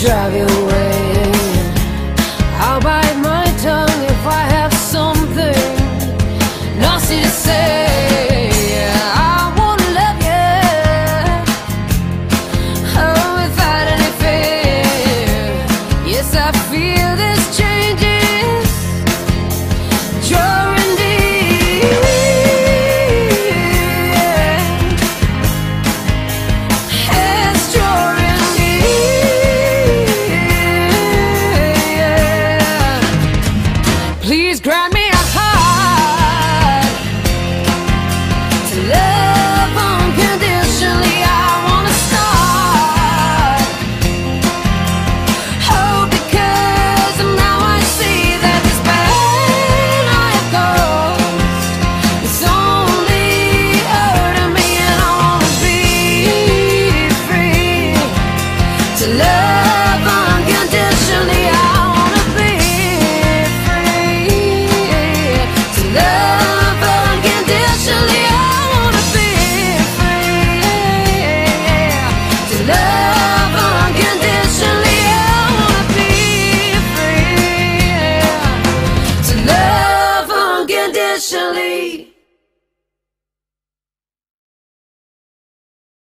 drive you away to love unconditionally. I wanna be free. To love unconditionally. I wanna be free. To love unconditionally. I wanna be free. To love unconditionally.